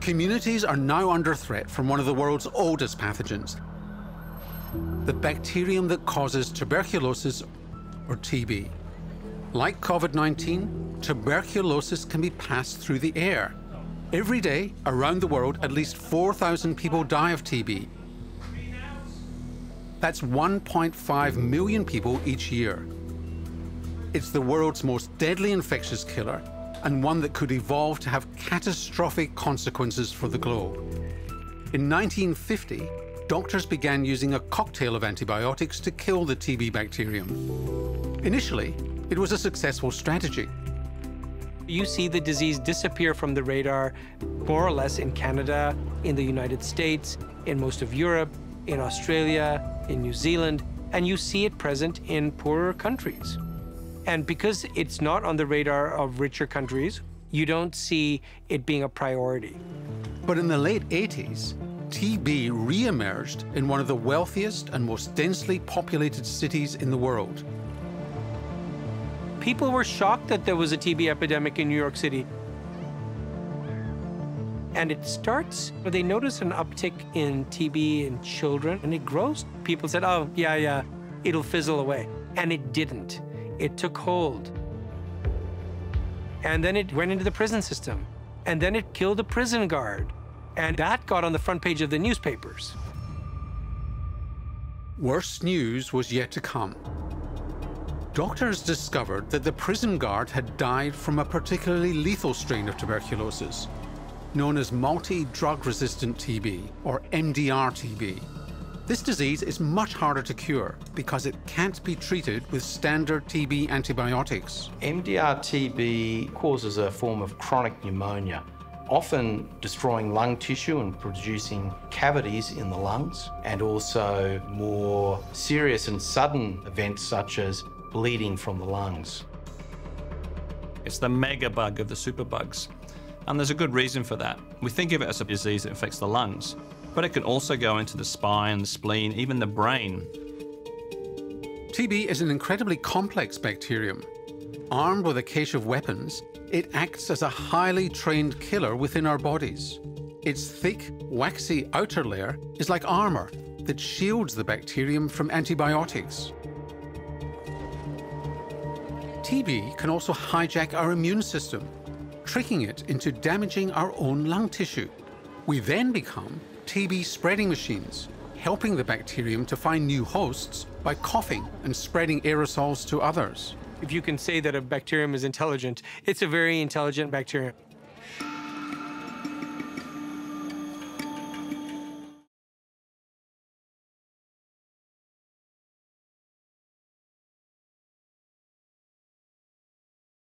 Communities are now under threat from one of the world's oldest pathogens, the bacterium that causes tuberculosis or TB. Like COVID-19, tuberculosis can be passed through the air. Every day, around the world, at least 4,000 people die of TB. That's 1.5 million people each year. It's the world's most deadly infectious killer and one that could evolve to have catastrophic consequences for the globe. In 1950, doctors began using a cocktail of antibiotics to kill the TB bacterium. Initially, it was a successful strategy. You see the disease disappear from the radar more or less in Canada, in the United States, in most of Europe, in Australia, in New Zealand, and you see it present in poorer countries. And because it's not on the radar of richer countries, you don't see it being a priority. But in the late 80s, TB re-emerged in one of the wealthiest and most densely populated cities in the world. People were shocked that there was a TB epidemic in New York City. And it starts they notice an uptick in TB in children, and it grows. People said, oh, yeah, yeah, it'll fizzle away. And it didn't. It took hold. And then it went into the prison system. And then it killed a prison guard. And that got on the front page of the newspapers. Worse news was yet to come. Doctors discovered that the prison guard had died from a particularly lethal strain of tuberculosis, known as multi-drug resistant TB, or MDR-TB. This disease is much harder to cure because it can't be treated with standard TB antibiotics. MDR-TB causes a form of chronic pneumonia often destroying lung tissue and producing cavities in the lungs, and also more serious and sudden events such as bleeding from the lungs. It's the mega bug of the superbugs, and there's a good reason for that. We think of it as a disease that infects the lungs, but it can also go into the spine, the spleen, even the brain. TB is an incredibly complex bacterium. Armed with a cache of weapons, it acts as a highly trained killer within our bodies. Its thick, waxy outer layer is like armor that shields the bacterium from antibiotics. TB can also hijack our immune system, tricking it into damaging our own lung tissue. We then become TB spreading machines, helping the bacterium to find new hosts by coughing and spreading aerosols to others. If you can say that a bacterium is intelligent, it's a very intelligent bacterium.